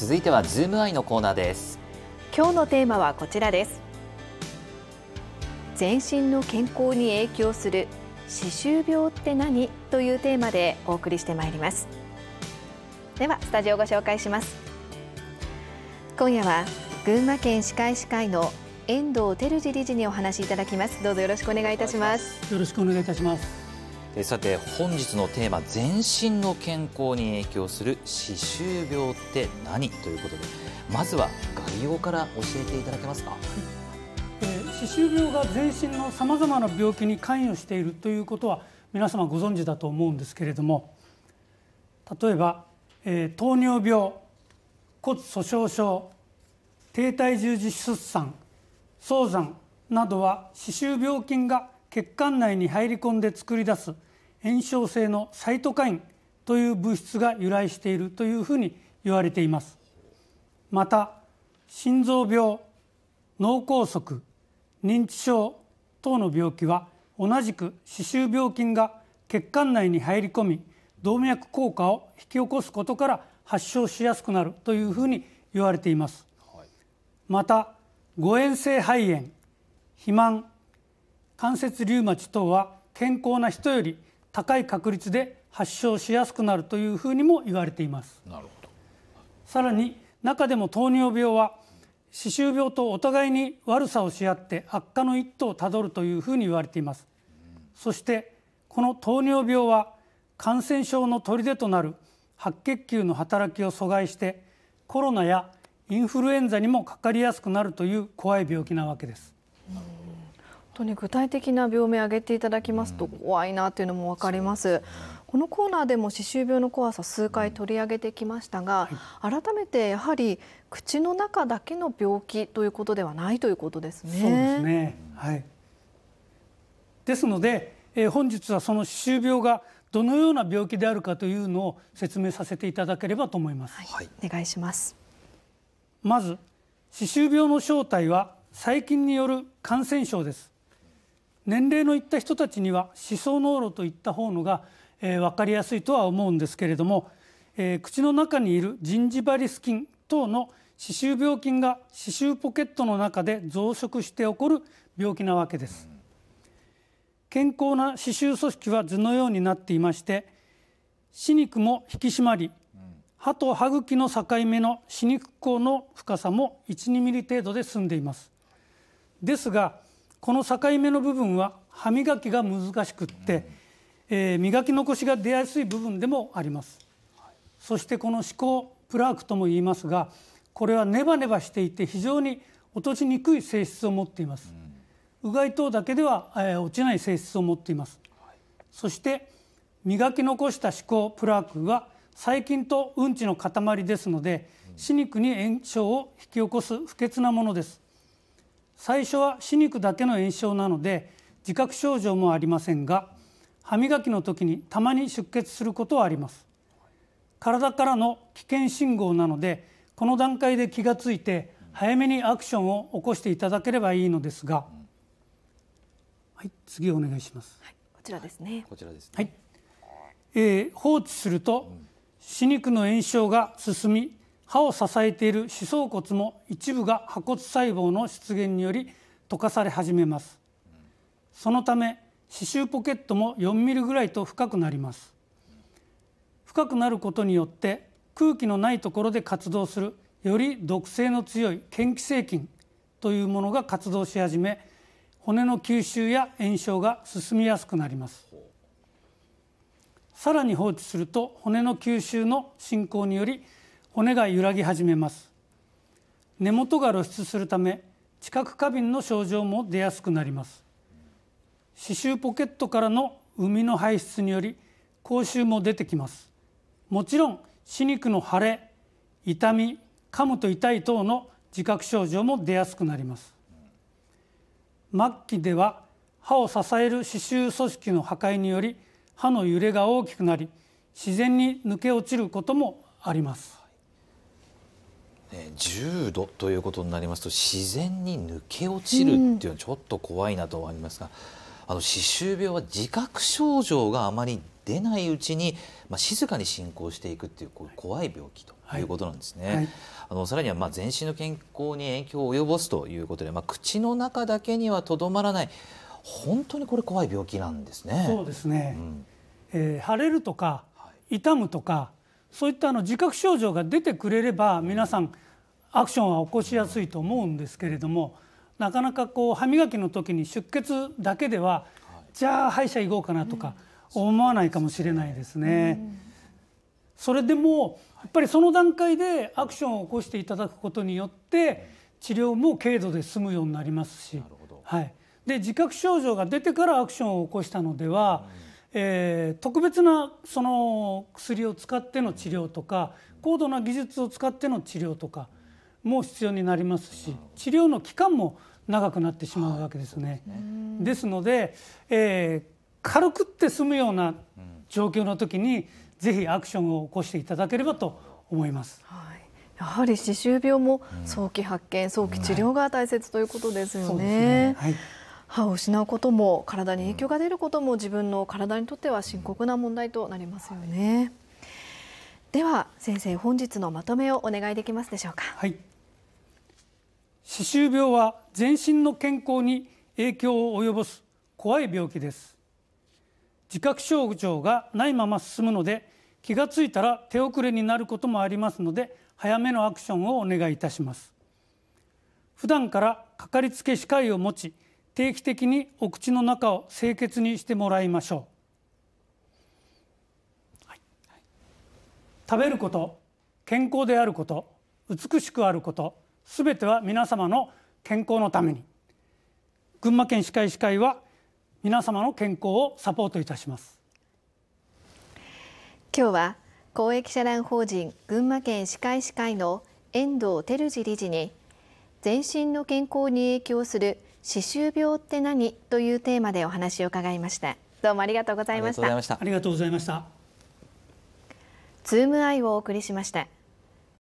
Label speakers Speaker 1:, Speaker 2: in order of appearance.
Speaker 1: 続いてはズームアイのコーナーです。
Speaker 2: 今日のテーマはこちらです。全身の健康に影響する歯周病って何というテーマでお送りしてまいります。ではスタジオご紹介します。今夜は群馬県歯科医師会の遠藤照次理事にお話しいただきます。どうぞよろしくお願いいたします。
Speaker 3: よろしくお願いいたします
Speaker 1: えさて本日のテーマ全身の健康に影響する歯周病って何？ということでまずは概要から教えていただけますか、
Speaker 3: えー、歯周病が全身のさまざまな病気に関与しているということは皆様ご存知だと思うんですけれども例えば、えー、糖尿病骨粗しょう症低体重児出産早産などは歯周病菌が血管内に入り込んで作り出す炎症性のサイトカインという物質が由来しているというふうに言われています。また心臓病脳梗塞認知症等の病気は同じく歯周病菌が血管内に入り込み動脈硬化を引き起こすことから発症しやすくなるというふうに言われています、また誤嚥性肺炎肥満関節リウマチ等は健康な人より高い確率で発症しやすくなるというふうにも言われています。なるほど。さらに中でも糖尿病は歯周病とお互いに悪さをし合って悪化の一途をたどるというふうに言われています、そしてこの糖尿病は感染症の砦となる白血球の働きを阻害してコロナやインフルエンザにもかかりやすくなるという怖い病気なわけです。
Speaker 2: 当に具体的な病名を挙げていただきますと怖いなというのも分かります。このコーナーでも歯周病の怖さ数回取り上げてきましたが、はい、改めてやはり口の中だけの病気ということではないということですね。
Speaker 3: そうですね。はい。ですので、えー、本日はその歯周病がどのような病気であるかというのを説明させていただければと思います。
Speaker 2: はい、お願いします。
Speaker 3: まず歯周病の正体は細菌による感染症です。年齢のいった人たちには思想脳炉といった方のが、えー、分かりやすいとは思うんですけれども、えー、口の中にいるジンジバリス菌等の歯周病菌が歯周ポケットの中で増殖して起こる病気なわけです。健康な歯周組織は図のようになっていまして歯肉も引き締まり歯と歯茎の境目の歯肉口の深さも12ミリ程度で済んでいます。ですがこの境目の部分は歯磨きが難しくって、えー、磨き残しが出やすい部分でもあります、そしてこの歯垢プラークとも言いますがこれはネバネバしていて非常に落としにくい性質を持っています、うがい等だけでは、えー、落ちない性質を持っています、そして磨き残した歯垢プラークは細菌とうんちの塊ですので歯肉に炎症を引き起こす不潔なものです最初は歯肉だけの炎症なので自覚症状もありませんが歯磨きの時にたまに出血することはあります。体からの危険信号なのでこの段階で気がついて早めにアクションを起こしていただければいいのですが。はい次お願いします、はい、
Speaker 2: こちらですね。
Speaker 1: こちらです、ね、
Speaker 3: はい、えー、放置すると歯肉の炎症が進み歯を支えている歯槽骨も一部が破骨細胞の出現により溶かされ始めます。そのため歯周ポケットも4ミリぐらいと深くなります。深くなることによって空気のないところで活動するより毒性の強い嫌気性菌というものが活動し始め骨の吸収や炎症が進みやすくなります。さらに放置すると骨の吸収の進行により骨が揺らぎ始めます。根元が露出するため知覚過敏の症状も出やすくなります。歯周ポケットからの膿の排出により口臭も出てきます。もちろん歯肉の腫れ痛み噛むと痛い等の自覚症状も出やすくなります。末期では歯を支える歯周組織の破壊により歯の揺れが大きくなり自然に抜け落ちることもあります。
Speaker 1: ね、重度ということになりますと自然に抜け落ちるっていうのはちょっと怖いなと思いますが、あの歯周病は自覚症状があまり出ないうちに、まあ、静かに進行していくっていうこう怖い病気ということなんですね。
Speaker 3: はい。
Speaker 1: あのさらにはまあ全身の健康に影響を及ぼすということで、まあ、口の中だけにはとどまらない本当にこれ怖い病気なんですね。
Speaker 3: そうですね、
Speaker 1: ん。
Speaker 3: えー腫れるとか痛むとかそういったあの自覚症状が出てくれれば皆さんアクションは起こしやすいと思うんですけれどもなかなかこう歯磨きの時に出血だけでは、じゃあ歯医者行こうかなとか思わないかもしれないですね。それでもやっぱりその段階でアクションを起こしていただくことによって治療も軽度で済むようになりますし、はい、で自覚症状が出てからアクションを起こしたのでは、えー特別なその薬を使っての治療とか高度な技術を使っての治療とかも必要になりますし治療の期間も長くなってしまうわけですね。ですので、えー軽くって済むような状況の時にぜひアクションを起こしていただければと思います。
Speaker 2: はい、やはり歯周病も早期発見、早期治療が大切ということですよ
Speaker 3: そうです
Speaker 2: ね。
Speaker 3: はい
Speaker 2: 歯を失うことも体に影響が出ることも自分の体にとっては深刻な問題となりますよね。では先生本日のまとめをお願いできますでしょうか。
Speaker 3: はい。歯周病は全身の健康に影響を及ぼす怖い病気です。自覚症状がないまま進むので気がついたら手遅れになることもありますので早めのアクションをお願いいたします。普段からかかりつけ歯科医を持ち定期的にお口の中を清潔にしてもらいましょう。はい。食べること健康であること美しくあることすべては皆様の健康のために。群馬県歯科医師会は皆様の健康をサポートいたします。
Speaker 2: 今日は公益社団法人群馬県歯科医師会の遠藤照次理事に全身の健康に影響する歯周病って何？というテーマでお話を伺いました。どうもありがとうございました。
Speaker 1: とうございました。
Speaker 3: あ。りがとうございました。
Speaker 2: ズームアイをお送りしました